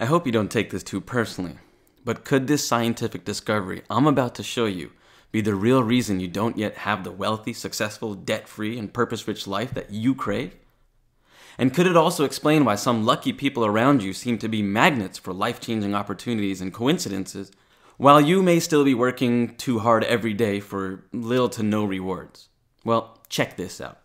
I hope you don't take this too personally, but could this scientific discovery I'm about to show you be the real reason you don't yet have the wealthy, successful, debt free, and purpose rich life that you crave? And could it also explain why some lucky people around you seem to be magnets for life changing opportunities and coincidences, while you may still be working too hard every day for little to no rewards? Well, check this out.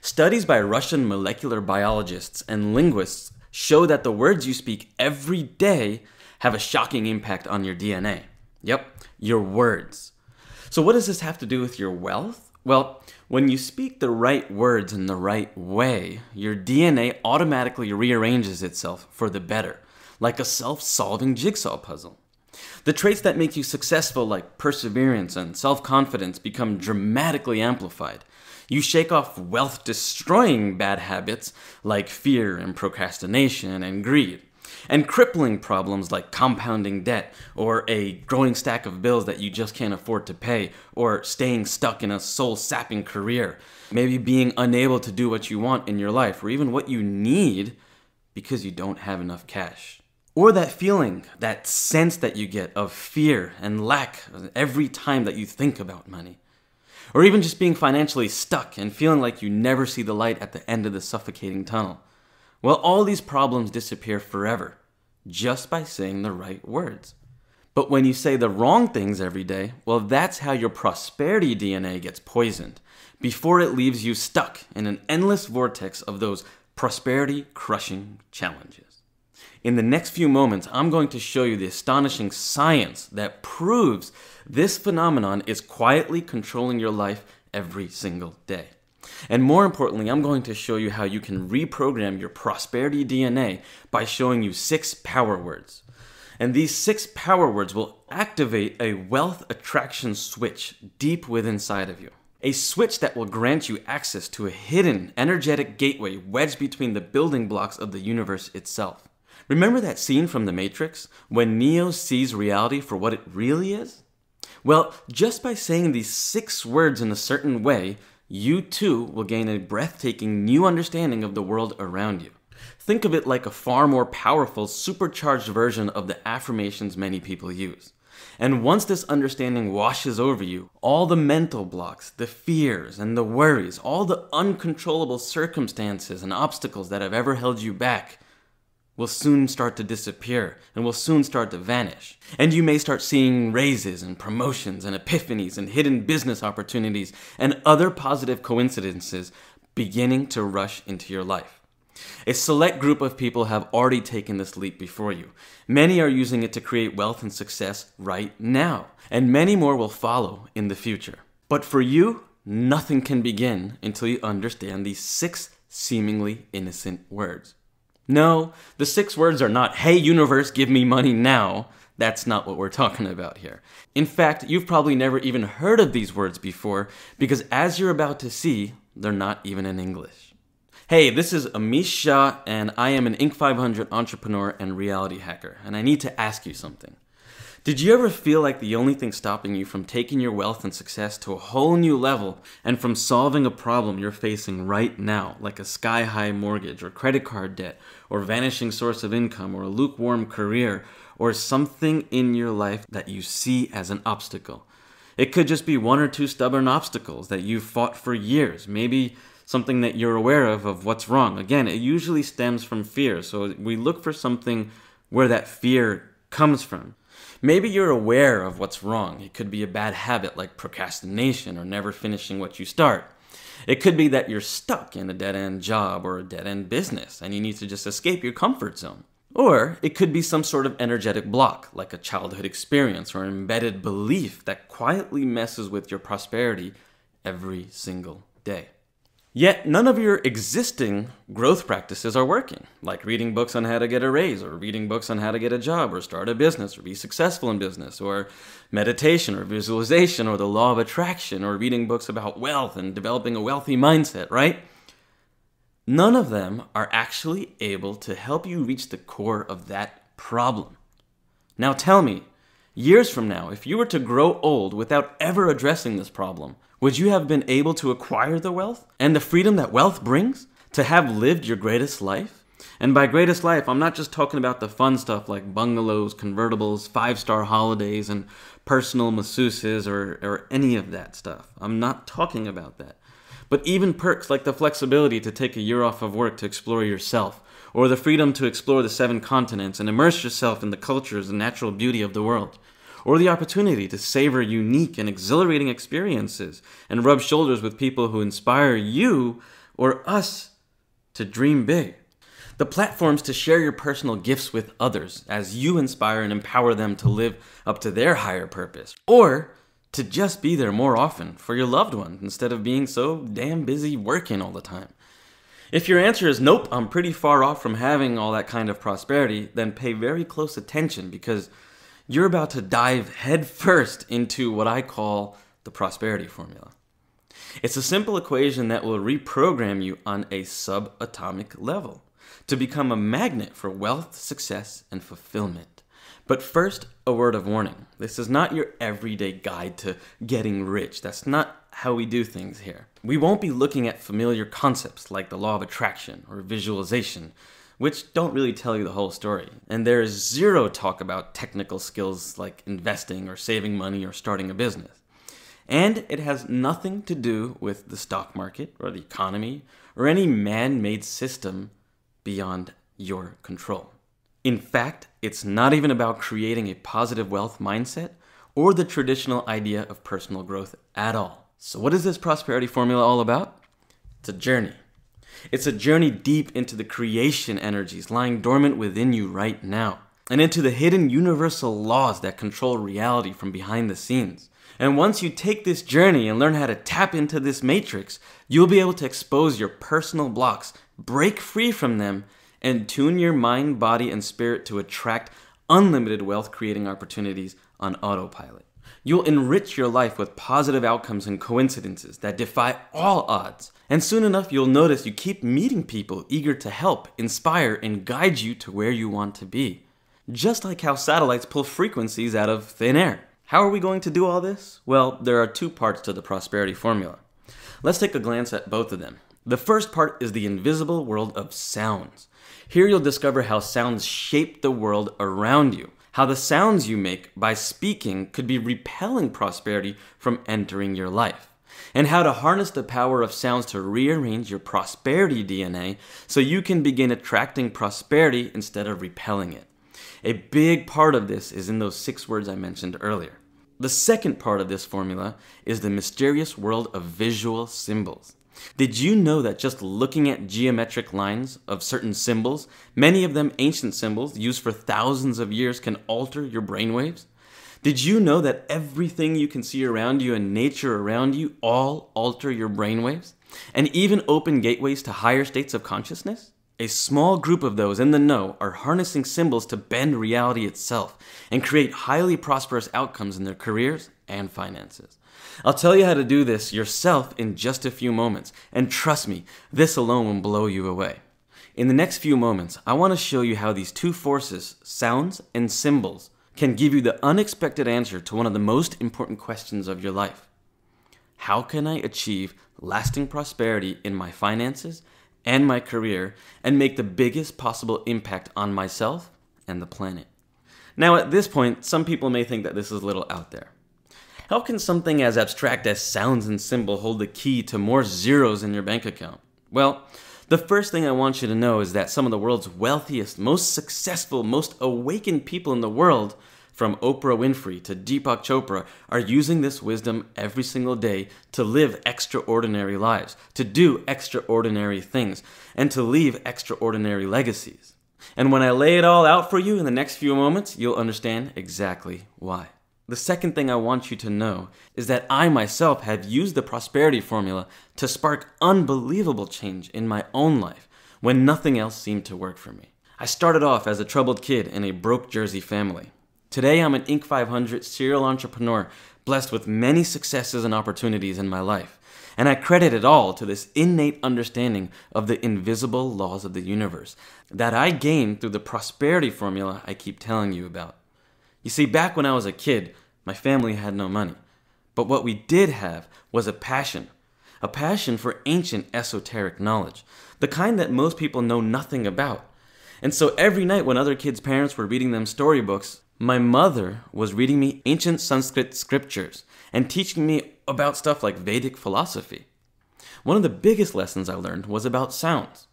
Studies by Russian molecular biologists and linguists show that the words you speak every day have a shocking impact on your DNA. Yep, your words. So, what does this have to do with your wealth? Well, when you speak the right words in the right way, your DNA automatically rearranges itself for the better, like a self solving jigsaw puzzle. The traits that make you successful, like perseverance and self confidence, become dramatically amplified. You shake off wealth destroying bad habits like fear and procrastination and greed and crippling problems like compounding debt, or a growing stack of bills that you just can't afford to pay, or staying stuck in a soul sapping career, maybe being unable to do what you want in your life, or even what you need because you don't have enough cash. Or that feeling, that sense that you get of fear and lack every time that you think about money. Or even just being financially stuck and feeling like you never see the light at the end of the suffocating tunnel. Well, all these problems disappear forever just by saying the right words. But when you say the wrong things every day, well, that's how your prosperity DNA gets poisoned before it leaves you stuck in an endless vortex of those prosperity crushing challenges. In the next few moments, I'm going to show you the astonishing science that proves this phenomenon is quietly controlling your life every single day. And more importantly, I'm going to show you how you can reprogram your prosperity DNA by showing you six power words. And these six power words will activate a wealth attraction switch deep within inside of you. A switch that will grant you access to a hidden energetic gateway wedged between the building blocks of the universe itself. Remember that scene from The Matrix when Neo sees reality for what it really is? Well, just by saying these six words in a certain way, you too will gain a breathtaking new understanding of the world around you. Think of it like a far more powerful, supercharged version of the affirmations many people use. And once this understanding washes over you, all the mental blocks, the fears, and the worries, all the uncontrollable circumstances and obstacles that have ever held you back will soon start to disappear and will soon start to vanish. And you may start seeing raises and promotions and epiphanies and hidden business opportunities and other positive coincidences beginning to rush into your life. A select group of people have already taken this leap before you. Many are using it to create wealth and success right now, and many more will follow in the future. But for you, nothing can begin until you understand these six seemingly innocent words. No, the six words are not, hey universe, give me money now. That's not what we're talking about here. In fact, you've probably never even heard of these words before because as you're about to see, they're not even in English. Hey, this is Amish Shah and I am an Inc. 500 entrepreneur and reality hacker, and I need to ask you something. Did you ever feel like the only thing stopping you from taking your wealth and success to a whole new level and from solving a problem you're facing right now, like a sky high mortgage or credit card debt or vanishing source of income or a lukewarm career or something in your life that you see as an obstacle? It could just be one or two stubborn obstacles that you've fought for years. Maybe something that you're aware of of what's wrong. Again, it usually stems from fear. So we look for something where that fear comes from. Maybe you're aware of what's wrong. It could be a bad habit like procrastination or never finishing what you start. It could be that you're stuck in a dead end job or a dead end business and you need to just escape your comfort zone. Or it could be some sort of energetic block, like a childhood experience or an embedded belief that quietly messes with your prosperity every single day. Yet none of your existing growth practices are working, like reading books on how to get a raise, or reading books on how to get a job, or start a business, or be successful in business, or meditation, or visualization, or the law of attraction, or reading books about wealth and developing a wealthy mindset, right? None of them are actually able to help you reach the core of that problem. Now tell me, years from now, if you were to grow old without ever addressing this problem, would you have been able to acquire the wealth and the freedom that wealth brings? To have lived your greatest life? And by greatest life, I'm not just talking about the fun stuff like bungalows, convertibles, five star holidays, and personal masseuses or, or any of that stuff. I'm not talking about that. But even perks like the flexibility to take a year off of work to explore yourself, or the freedom to explore the seven continents and immerse yourself in the cultures and natural beauty of the world, or the opportunity to savor unique and exhilarating experiences and rub shoulders with people who inspire you or us to dream big. The platforms to share your personal gifts with others as you inspire and empower them to live up to their higher purpose. Or to just be there more often for your loved ones instead of being so damn busy working all the time. If your answer is nope, I'm pretty far off from having all that kind of prosperity, then pay very close attention because you're about to dive headfirst into what I call the prosperity formula. It's a simple equation that will reprogram you on a subatomic level to become a magnet for wealth, success, and fulfillment. But first, a word of warning. This is not your everyday guide to getting rich. That's not how we do things here. We won't be looking at familiar concepts like the law of attraction or visualization, which don't really tell you the whole story. And there is zero talk about technical skills like investing or saving money or starting a business. And it has nothing to do with the stock market or the economy or any man made system beyond your control. In fact, it's not even about creating a positive wealth mindset or the traditional idea of personal growth at all. So, what is this prosperity formula all about? It's a journey. It's a journey deep into the creation energies lying dormant within you right now, and into the hidden universal laws that control reality from behind the scenes. And once you take this journey and learn how to tap into this matrix, you'll be able to expose your personal blocks break free from them, and tune your mind, body, and spirit to attract unlimited wealth creating opportunities on autopilot. You'll enrich your life with positive outcomes and coincidences that defy all odds. And soon enough, you'll notice you keep meeting people eager to help, inspire, and guide you to where you want to be. Just like how satellites pull frequencies out of thin air. How are we going to do all this? Well, there are two parts to the prosperity formula. Let's take a glance at both of them. The first part is the invisible world of sounds. Here you'll discover how sounds shape the world around you, how the sounds you make by speaking could be repelling prosperity from entering your life, and how to harness the power of sounds to rearrange your prosperity DNA so you can begin attracting prosperity instead of repelling it. A big part of this is in those six words I mentioned earlier. The second part of this formula is the mysterious world of visual symbols. Did you know that just looking at geometric lines of certain symbols, many of them ancient symbols used for thousands of years, can alter your brainwaves? Did you know that everything you can see around you and nature around you all alter your brainwaves? And even open gateways to higher states of consciousness? A small group of those in the know are harnessing symbols to bend reality itself and create highly prosperous outcomes in their careers and finances. I'll tell you how to do this yourself in just a few moments, and trust me, this alone will blow you away. In the next few moments, I want to show you how these two forces, sounds and symbols, can give you the unexpected answer to one of the most important questions of your life. How can I achieve lasting prosperity in my finances and my career and make the biggest possible impact on myself and the planet? Now, at this point, some people may think that this is a little out there. How can something as abstract as sounds and symbol hold the key to more zeros in your bank account? Well, the first thing I want you to know is that some of the world's wealthiest, most successful, most awakened people in the world, from Oprah Winfrey to Deepak Chopra, are using this wisdom every single day to live extraordinary lives, to do extraordinary things, and to leave extraordinary legacies. And when I lay it all out for you in the next few moments, you'll understand exactly why. The second thing I want you to know is that I myself have used the prosperity formula to spark unbelievable change in my own life when nothing else seemed to work for me. I started off as a troubled kid in a broke Jersey family. Today I'm an Inc. 500 serial entrepreneur blessed with many successes and opportunities in my life. And I credit it all to this innate understanding of the invisible laws of the universe that I gained through the prosperity formula I keep telling you about. You see, back when I was a kid, my family had no money. But what we did have was a passion. a passion for ancient esoteric knowledge, the kind that most people know nothing about. And so every night when other kids' parents were reading them storybooks, my mother was reading me ancient Sanskrit scriptures and teaching me about stuff like Vedic philosophy. One of the biggest lessons I learned was about sounds.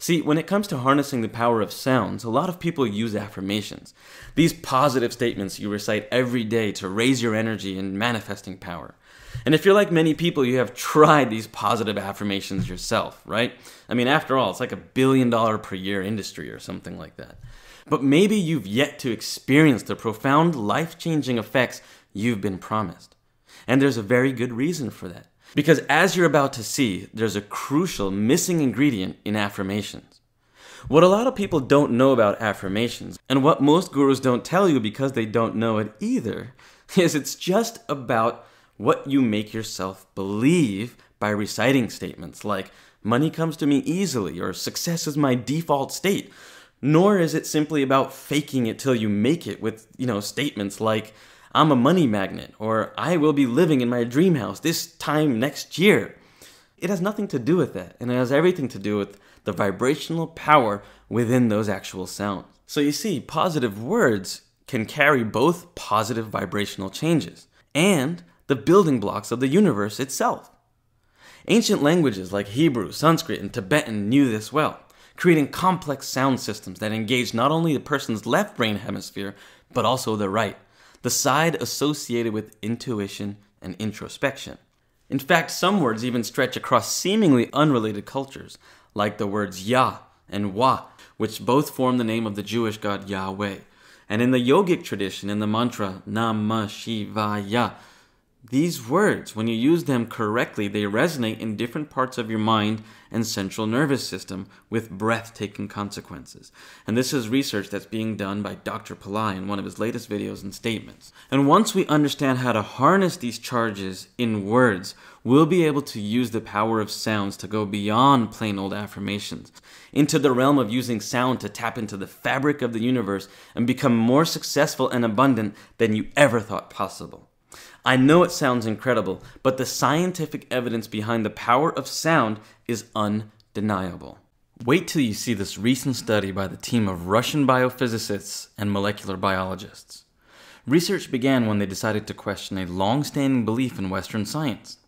See, when it comes to harnessing the power of sounds, a lot of people use affirmations. These positive statements you recite every day to raise your energy and manifesting power. And if you're like many people, you have tried these positive affirmations yourself, right? I mean, after all, it's like a billion dollar per year industry or something like that. But maybe you've yet to experience the profound life changing effects you've been promised. And there's a very good reason for that. Because as you're about to see, there's a crucial missing ingredient in affirmations. What a lot of people don't know about affirmations, and what most gurus don't tell you because they don't know it either, is it's just about what you make yourself believe by reciting statements like, money comes to me easily, or success is my default state. Nor is it simply about faking it till you make it with, you know, statements like, I'm a money magnet, or I will be living in my dream house this time next year. It has nothing to do with that, and it has everything to do with the vibrational power within those actual sounds. So you see, positive words can carry both positive vibrational changes and the building blocks of the universe itself. Ancient languages like Hebrew, Sanskrit, and Tibetan knew this well, creating complex sound systems that engaged not only the person's left brain hemisphere, but also the right the side associated with intuition and introspection. In fact, some words even stretch across seemingly unrelated cultures, like the words Yah and Wah, which both form the name of the Jewish god Yahweh. And in the yogic tradition, in the mantra Namah Shivaya, these words, when you use them correctly, they resonate in different parts of your mind and central nervous system with breathtaking consequences. And this is research that's being done by Dr. Pillai in one of his latest videos and statements. And once we understand how to harness these charges in words, we'll be able to use the power of sounds to go beyond plain old affirmations, into the realm of using sound to tap into the fabric of the universe and become more successful and abundant than you ever thought possible. I know it sounds incredible, but the scientific evidence behind the power of sound is undeniable. Wait till you see this recent study by the team of Russian biophysicists and molecular biologists. Research began when they decided to question a long standing belief in Western science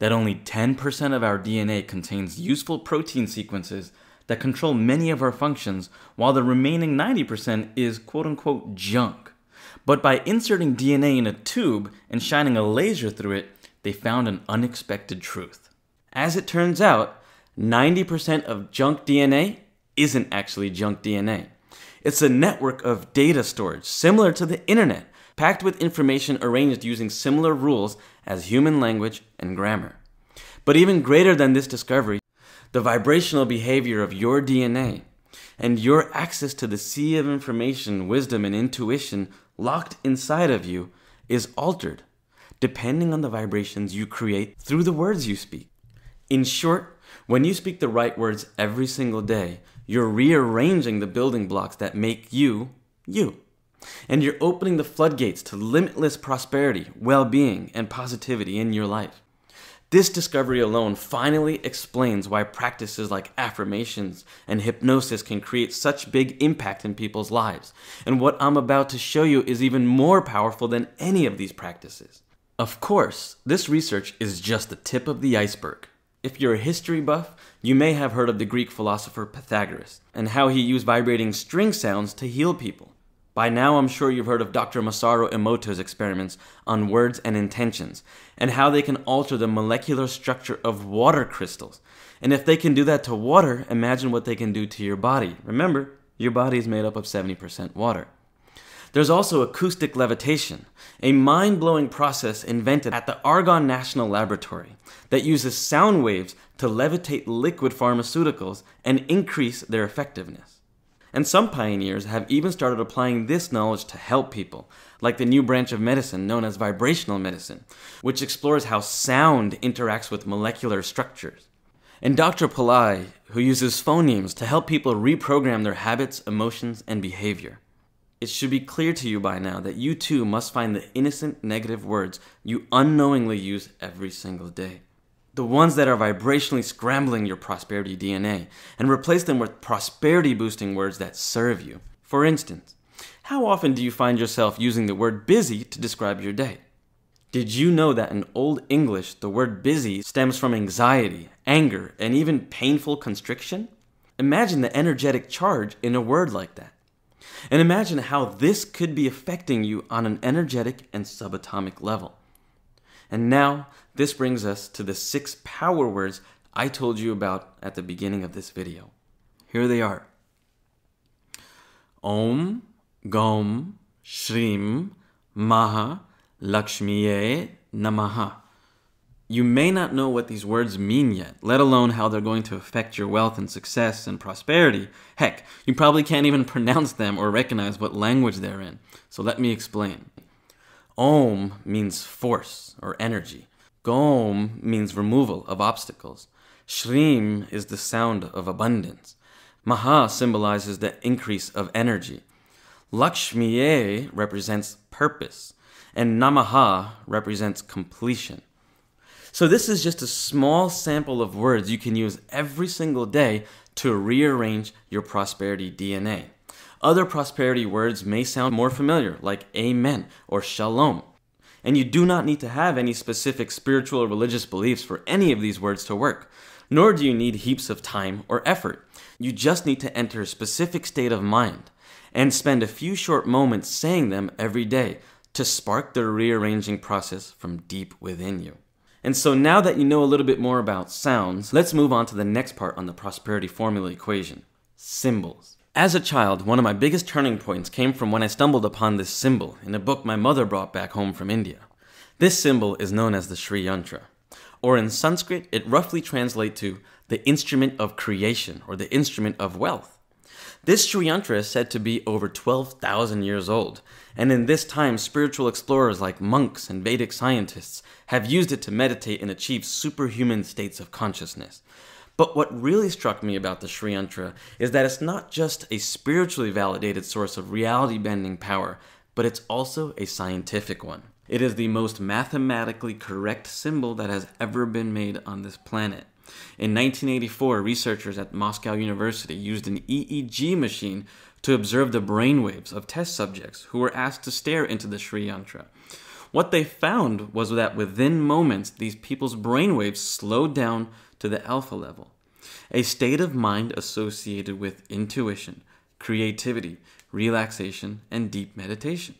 that only 10% of our DNA contains useful protein sequences that control many of our functions, while the remaining 90% is quote unquote junk. But by inserting DNA in a tube and shining a laser through it, they found an unexpected truth. As it turns out, 90% of junk DNA isn't actually junk DNA. It's a network of data storage similar to the internet, packed with information arranged using similar rules as human language and grammar. But even greater than this discovery, the vibrational behavior of your DNA and your access to the sea of information, wisdom, and intuition locked inside of you is altered depending on the vibrations you create through the words you speak. In short, when you speak the right words every single day, you're rearranging the building blocks that make you, you. And you're opening the floodgates to limitless prosperity, well being, and positivity in your life. This discovery alone finally explains why practices like affirmations and hypnosis can create such big impact in people's lives. And what I'm about to show you is even more powerful than any of these practices. Of course, this research is just the tip of the iceberg. If you're a history buff, you may have heard of the Greek philosopher Pythagoras and how he used vibrating string sounds to heal people. By now, I'm sure you've heard of Dr. Masaru Emoto's experiments on words and intentions, and how they can alter the molecular structure of water crystals. And if they can do that to water, imagine what they can do to your body. Remember, your body is made up of 70% water. There's also acoustic levitation, a mind blowing process invented at the Argonne National Laboratory that uses sound waves to levitate liquid pharmaceuticals and increase their effectiveness. And some pioneers have even started applying this knowledge to help people, like the new branch of medicine known as vibrational medicine, which explores how sound interacts with molecular structures. And Dr. Pillai, who uses phonemes to help people reprogram their habits, emotions, and behavior. It should be clear to you by now that you too must find the innocent negative words you unknowingly use every single day. The ones that are vibrationally scrambling your prosperity DNA, and replace them with prosperity boosting words that serve you. For instance, how often do you find yourself using the word busy to describe your day? Did you know that in Old English, the word busy stems from anxiety, anger, and even painful constriction? Imagine the energetic charge in a word like that. And imagine how this could be affecting you on an energetic and subatomic level. And now, this brings us to the six power words I told you about at the beginning of this video. Here they are Om, Gom, Shrim, Maha, Lakshmiye, Namaha. You may not know what these words mean yet, let alone how they're going to affect your wealth and success and prosperity. Heck, you probably can't even pronounce them or recognize what language they're in. So let me explain. Om means force or energy. Gom means removal of obstacles. Shrim is the sound of abundance. Maha symbolizes the increase of energy. Lakshmiye represents purpose. And Namaha represents completion. So, this is just a small sample of words you can use every single day to rearrange your prosperity DNA. Other prosperity words may sound more familiar, like Amen or Shalom. And you do not need to have any specific spiritual or religious beliefs for any of these words to work, nor do you need heaps of time or effort. You just need to enter a specific state of mind and spend a few short moments saying them every day to spark the rearranging process from deep within you. And so now that you know a little bit more about sounds, let's move on to the next part on the prosperity formula equation symbols. As a child, one of my biggest turning points came from when I stumbled upon this symbol in a book my mother brought back home from India. This symbol is known as the Sri Yantra, or in Sanskrit, it roughly translates to the instrument of creation or the instrument of wealth. This Sri Yantra is said to be over 12,000 years old, and in this time, spiritual explorers like monks and Vedic scientists have used it to meditate and achieve superhuman states of consciousness. But what really struck me about the Sri Yantra is that it's not just a spiritually validated source of reality bending power, but it's also a scientific one. It is the most mathematically correct symbol that has ever been made on this planet. In 1984, researchers at Moscow University used an EEG machine to observe the brainwaves of test subjects who were asked to stare into the Sri Yantra. What they found was that within moments, these people's brainwaves slowed down to the alpha level, a state of mind associated with intuition, creativity, relaxation, and deep meditation.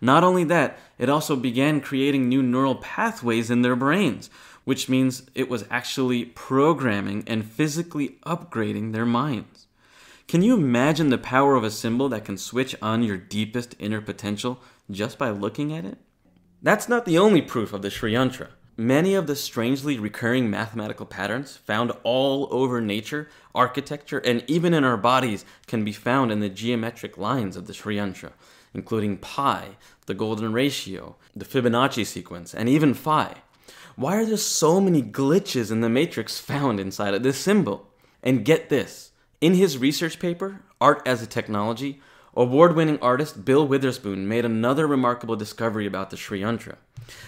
Not only that, it also began creating new neural pathways in their brains, which means it was actually programming and physically upgrading their minds. Can you imagine the power of a symbol that can switch on your deepest inner potential just by looking at it? That's not the only proof of the Sri Yantra. Many of the strangely recurring mathematical patterns found all over nature, architecture, and even in our bodies can be found in the geometric lines of the Sri Yantra, including pi, the golden ratio, the Fibonacci sequence, and even phi. Why are there so many glitches in the matrix found inside of this symbol? And get this in his research paper, Art as a Technology, award winning artist Bill Witherspoon made another remarkable discovery about the Sri Yantra.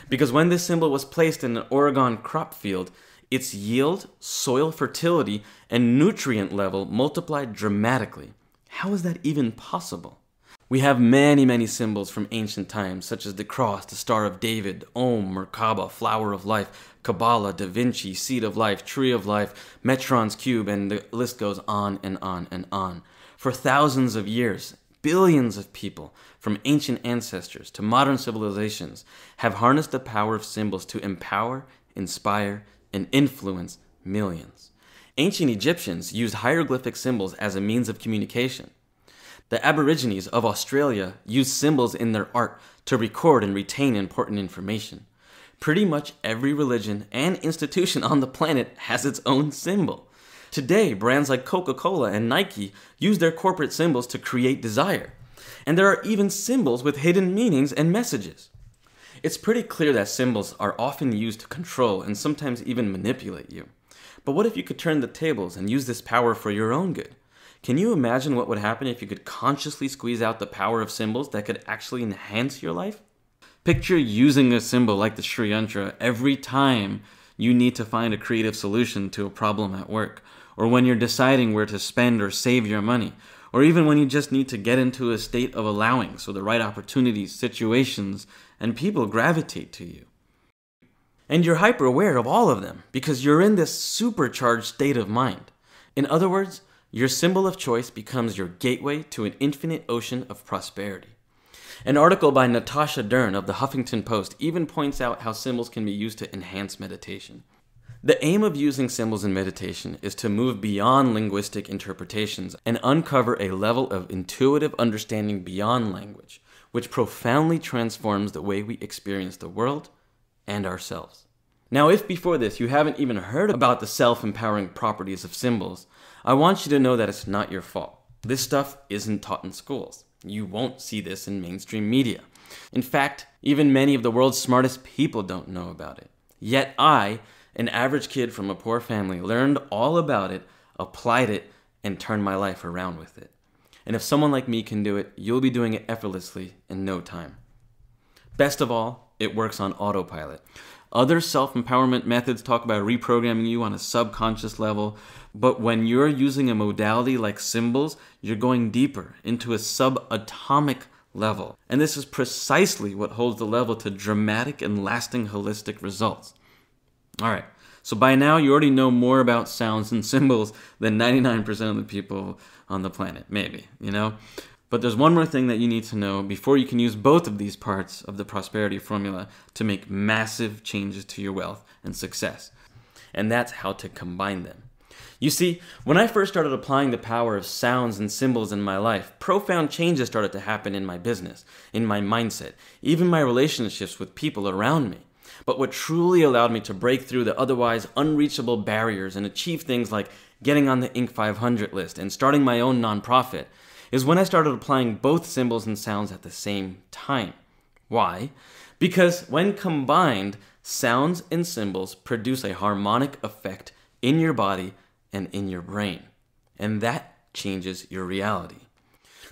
Because when this symbol was placed in an Oregon crop field, its yield, soil fertility, and nutrient level multiplied dramatically. How is that even possible? We have many, many symbols from ancient times, such as the cross, the Star of David, Om, Merkaba, Flower of Life, Kabbalah, Da Vinci, Seed of Life, Tree of Life, Metatron's Cube, and the list goes on and on and on. For thousands of years, billions of people, from ancient ancestors to modern civilizations, have harnessed the power of symbols to empower, inspire, and influence millions. Ancient Egyptians used hieroglyphic symbols as a means of communication. The Aborigines of Australia use symbols in their art to record and retain important information. Pretty much every religion and institution on the planet has its own symbol. Today, brands like Coca Cola and Nike use their corporate symbols to create desire. And there are even symbols with hidden meanings and messages. It's pretty clear that symbols are often used to control and sometimes even manipulate you. But what if you could turn the tables and use this power for your own good? Can you imagine what would happen if you could consciously squeeze out the power of symbols that could actually enhance your life? Picture using a symbol like the Sri Yantra every time you need to find a creative solution to a problem at work, or when you're deciding where to spend or save your money, or even when you just need to get into a state of allowing so the right opportunities, situations, and people gravitate to you. And you're hyper aware of all of them because you're in this supercharged state of mind. In other words, your symbol of choice becomes your gateway to an infinite ocean of prosperity. An article by Natasha Dern of the Huffington Post even points out how symbols can be used to enhance meditation. The aim of using symbols in meditation is to move beyond linguistic interpretations and uncover a level of intuitive understanding beyond language, which profoundly transforms the way we experience the world and ourselves. Now, if before this you haven't even heard about the self empowering properties of symbols, I want you to know that it's not your fault. This stuff isn't taught in schools. You won't see this in mainstream media. In fact, even many of the world's smartest people don't know about it. Yet I, an average kid from a poor family, learned all about it, applied it, and turned my life around with it. And if someone like me can do it, you'll be doing it effortlessly in no time. Best of all, it works on autopilot. Other self empowerment methods talk about reprogramming you on a subconscious level, but when you're using a modality like symbols, you're going deeper into a subatomic level. And this is precisely what holds the level to dramatic and lasting holistic results. All right, so by now you already know more about sounds and symbols than 99% of the people on the planet, maybe, you know? But there's one more thing that you need to know before you can use both of these parts of the prosperity formula to make massive changes to your wealth and success. And that's how to combine them. You see, when I first started applying the power of sounds and symbols in my life, profound changes started to happen in my business, in my mindset, even my relationships with people around me. But what truly allowed me to break through the otherwise unreachable barriers and achieve things like getting on the Inc. 500 list and starting my own nonprofit is when I started applying both symbols and sounds at the same time. Why? Because when combined, sounds and symbols produce a harmonic effect in your body and in your brain. And that changes your reality.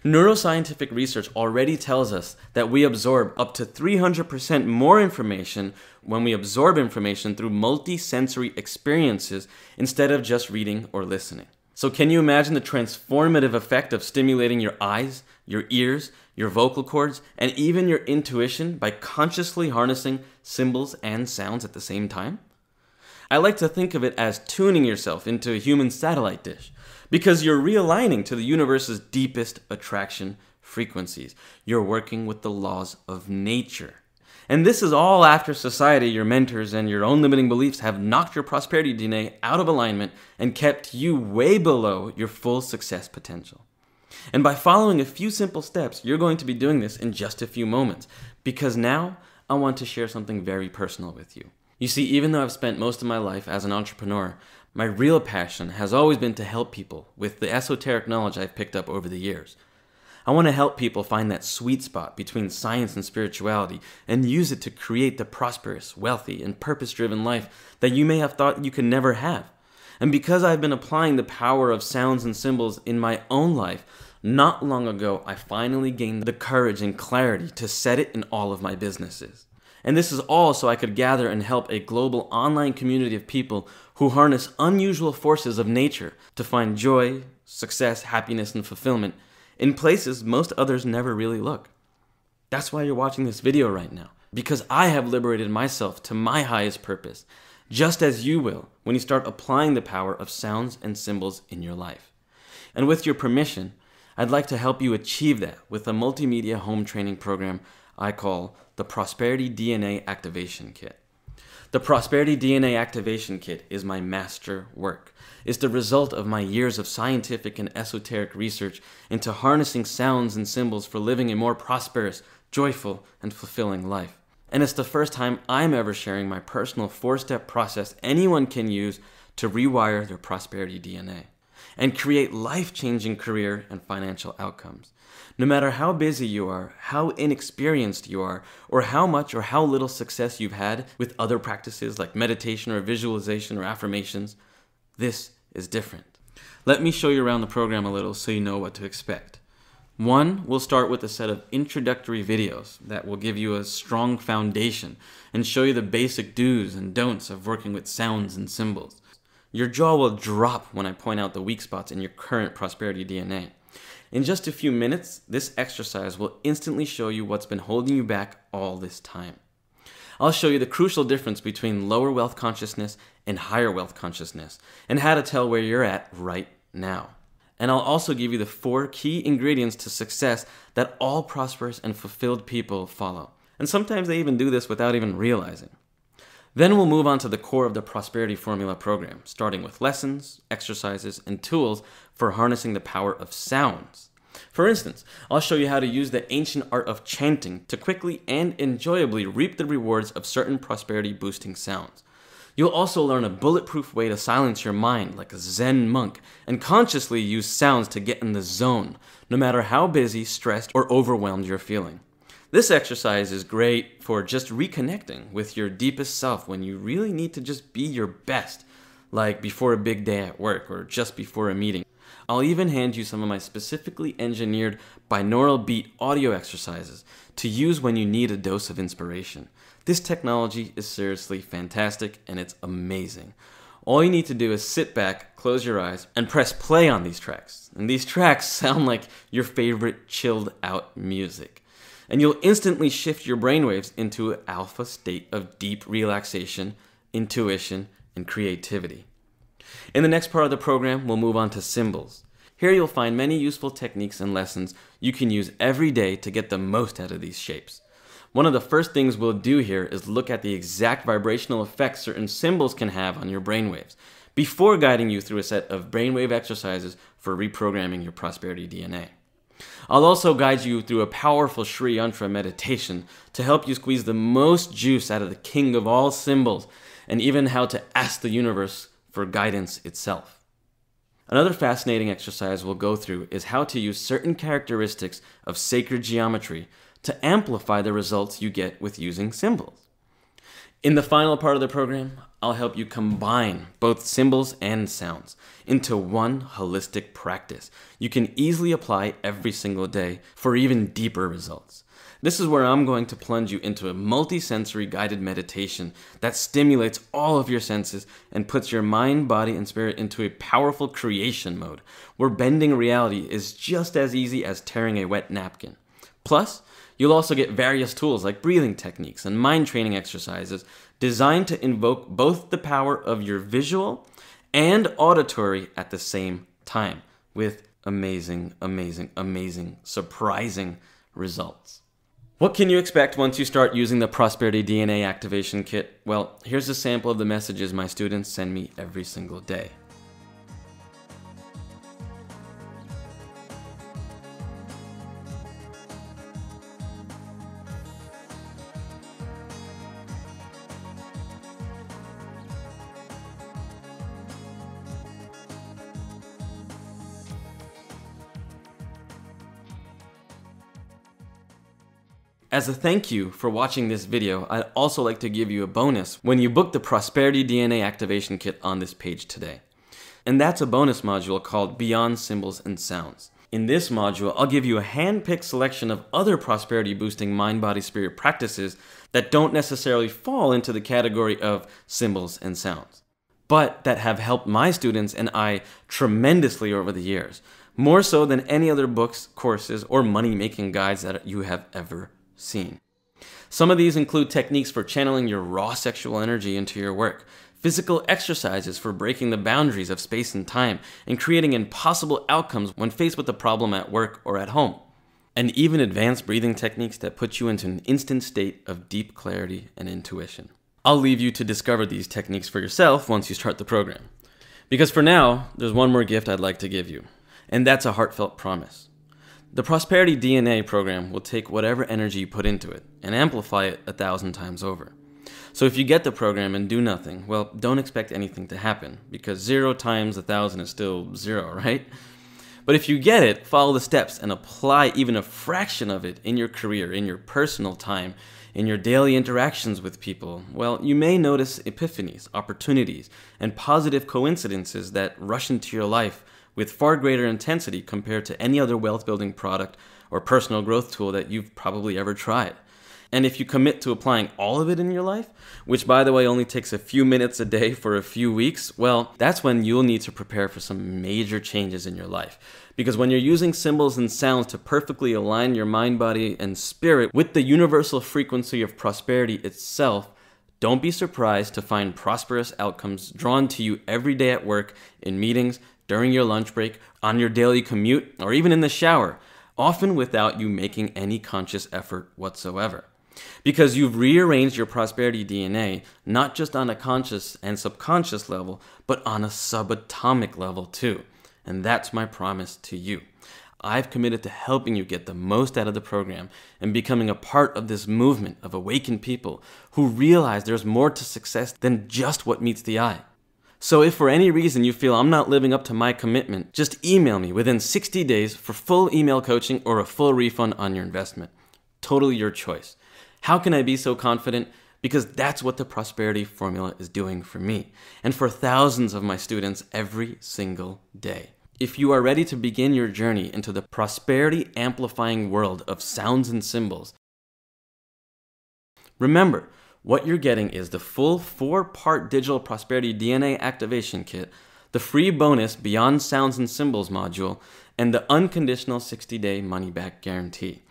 Neuroscientific research already tells us that we absorb up to 300% more information when we absorb information through multisensory experiences instead of just reading or listening. So, can you imagine the transformative effect of stimulating your eyes, your ears, your vocal cords, and even your intuition by consciously harnessing symbols and sounds at the same time? I like to think of it as tuning yourself into a human satellite dish because you're realigning to the universe's deepest attraction frequencies. You're working with the laws of nature. And this is all after society, your mentors, and your own limiting beliefs have knocked your prosperity DNA out of alignment and kept you way below your full success potential. And by following a few simple steps, you're going to be doing this in just a few moments. Because now, I want to share something very personal with you. You see, even though I've spent most of my life as an entrepreneur, my real passion has always been to help people with the esoteric knowledge I've picked up over the years. I want to help people find that sweet spot between science and spirituality and use it to create the prosperous, wealthy, and purpose driven life that you may have thought you could never have. And because I've been applying the power of sounds and symbols in my own life, not long ago I finally gained the courage and clarity to set it in all of my businesses. And this is all so I could gather and help a global online community of people who harness unusual forces of nature to find joy, success, happiness, and fulfillment in places most others never really look. That's why you're watching this video right now, because I have liberated myself to my highest purpose, just as you will when you start applying the power of sounds and symbols in your life. And with your permission, I'd like to help you achieve that with a multimedia home training program I call the Prosperity DNA Activation Kit. The Prosperity DNA Activation Kit is my master work. It's the result of my years of scientific and esoteric research into harnessing sounds and symbols for living a more prosperous, joyful, and fulfilling life. And it's the first time I'm ever sharing my personal four step process anyone can use to rewire their prosperity DNA and create life changing career and financial outcomes. No matter how busy you are, how inexperienced you are, or how much or how little success you've had with other practices like meditation or visualization or affirmations, this is different. Let me show you around the program a little so you know what to expect. One, we'll start with a set of introductory videos that will give you a strong foundation and show you the basic do's and don'ts of working with sounds and symbols. Your jaw will drop when I point out the weak spots in your current prosperity DNA. In just a few minutes, this exercise will instantly show you what's been holding you back all this time. I'll show you the crucial difference between lower wealth consciousness and higher wealth consciousness, and how to tell where you're at right now. And I'll also give you the four key ingredients to success that all prosperous and fulfilled people follow. And sometimes they even do this without even realizing. Then we'll move on to the core of the Prosperity Formula program, starting with lessons, exercises, and tools for harnessing the power of sounds. For instance, I'll show you how to use the ancient art of chanting to quickly and enjoyably reap the rewards of certain prosperity boosting sounds. You'll also learn a bulletproof way to silence your mind like a Zen monk and consciously use sounds to get in the zone, no matter how busy, stressed, or overwhelmed you're feeling. This exercise is great for just reconnecting with your deepest self when you really need to just be your best, like before a big day at work or just before a meeting. I'll even hand you some of my specifically engineered binaural beat audio exercises to use when you need a dose of inspiration. This technology is seriously fantastic and it's amazing. All you need to do is sit back, close your eyes, and press play on these tracks. And these tracks sound like your favorite chilled out music. And you'll instantly shift your brainwaves into an alpha state of deep relaxation, intuition, and creativity. In the next part of the program, we'll move on to symbols. Here you'll find many useful techniques and lessons you can use every day to get the most out of these shapes. One of the first things we'll do here is look at the exact vibrational effects certain symbols can have on your brainwaves before guiding you through a set of brainwave exercises for reprogramming your prosperity DNA. I'll also guide you through a powerful Sri Yantra meditation to help you squeeze the most juice out of the king of all symbols and even how to ask the universe for guidance itself. Another fascinating exercise we'll go through is how to use certain characteristics of sacred geometry to amplify the results you get with using symbols. In the final part of the program, I'll help you combine both symbols and sounds into one holistic practice you can easily apply every single day for even deeper results. This is where I'm going to plunge you into a multi-sensory guided meditation that stimulates all of your senses and puts your mind, body, and spirit into a powerful creation mode where bending reality is just as easy as tearing a wet napkin. Plus, You'll also get various tools like breathing techniques and mind training exercises designed to invoke both the power of your visual and auditory at the same time with amazing, amazing, amazing, surprising results. What can you expect once you start using the Prosperity DNA Activation Kit? Well, here's a sample of the messages my students send me every single day. As a thank you for watching this video, I'd also like to give you a bonus when you book the Prosperity DNA Activation Kit on this page today. And that's a bonus module called Beyond Symbols and Sounds. In this module, I'll give you a hand-picked selection of other prosperity boosting mind body spirit practices that don't necessarily fall into the category of symbols and sounds, but that have helped my students and I tremendously over the years, more so than any other books, courses, or money making guides that you have ever seen. Some of these include techniques for channeling your raw sexual energy into your work, physical exercises for breaking the boundaries of space and time and creating impossible outcomes when faced with a problem at work or at home, and even advanced breathing techniques that put you into an instant state of deep clarity and intuition. I'll leave you to discover these techniques for yourself once you start the program. Because for now, there's one more gift I'd like to give you, and that's a heartfelt promise. The Prosperity DNA program will take whatever energy you put into it and amplify it a thousand times over. So if you get the program and do nothing, well, don't expect anything to happen because zero times a thousand is still zero, right? But if you get it, follow the steps and apply even a fraction of it in your career, in your personal time, in your daily interactions with people, well, you may notice epiphanies, opportunities, and positive coincidences that rush into your life with far greater intensity compared to any other wealth building product or personal growth tool that you've probably ever tried. And if you commit to applying all of it in your life, which by the way only takes a few minutes a day for a few weeks, well, that's when you'll need to prepare for some major changes in your life. Because when you're using symbols and sounds to perfectly align your mind, body, and spirit with the universal frequency of prosperity itself, don't be surprised to find prosperous outcomes drawn to you every day at work, in meetings, during your lunch break, on your daily commute, or even in the shower, often without you making any conscious effort whatsoever. Because you've rearranged your prosperity DNA not just on a conscious and subconscious level, but on a subatomic level too. And that's my promise to you. I've committed to helping you get the most out of the program and becoming a part of this movement of awakened people who realize there's more to success than just what meets the eye. So if for any reason you feel I'm not living up to my commitment, just email me within 60 days for full email coaching or a full refund on your investment. Totally your choice. How can I be so confident? Because that's what the prosperity formula is doing for me and for thousands of my students every single day. If you are ready to begin your journey into the prosperity amplifying world of sounds and symbols, remember what you're getting is the full four part digital prosperity DNA activation kit, the free bonus Beyond Sounds and Symbols module, and the unconditional 60 day money back guarantee.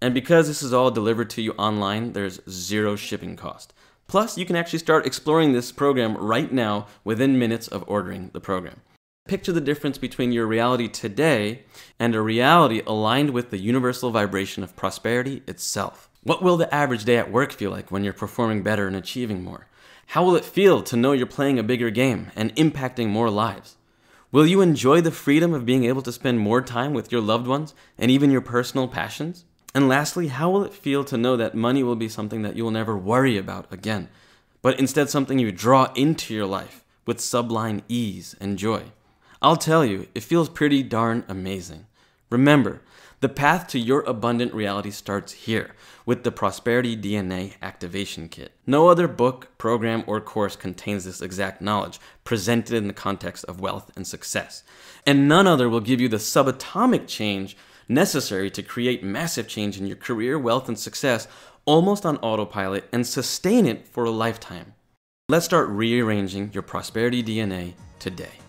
And because this is all delivered to you online, there's zero shipping cost. Plus, you can actually start exploring this program right now within minutes of ordering the program. Picture the difference between your reality today and a reality aligned with the universal vibration of prosperity itself. What will the average day at work feel like when you're performing better and achieving more? How will it feel to know you're playing a bigger game and impacting more lives? Will you enjoy the freedom of being able to spend more time with your loved ones and even your personal passions? And lastly, how will it feel to know that money will be something that you will never worry about again, but instead something you draw into your life with sublime ease and joy? I'll tell you, it feels pretty darn amazing. Remember, the path to your abundant reality starts here with the Prosperity DNA Activation Kit. No other book, program, or course contains this exact knowledge presented in the context of wealth and success. And none other will give you the subatomic change necessary to create massive change in your career, wealth, and success almost on autopilot and sustain it for a lifetime. Let's start rearranging your prosperity DNA today.